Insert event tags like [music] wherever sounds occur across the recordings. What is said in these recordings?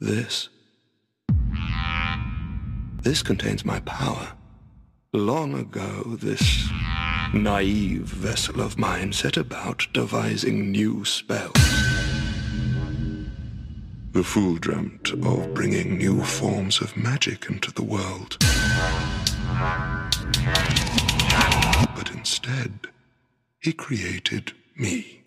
This. This contains my power. Long ago, this naive vessel of mine set about devising new spells. The fool dreamt of bringing new forms of magic into the world. But instead, he created me.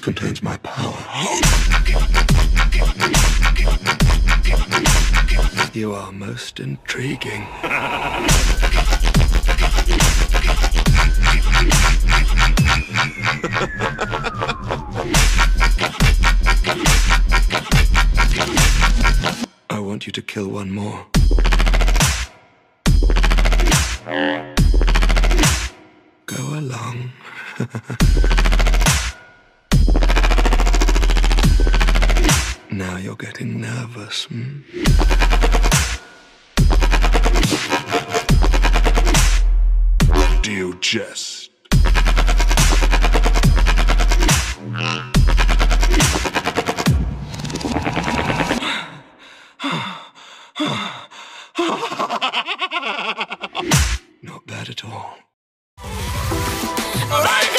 Contains my power. You are most intriguing. I want you to kill one more. Go along. [laughs] now you're getting nervous. Hmm? Do you jest? Not bad at all. All right.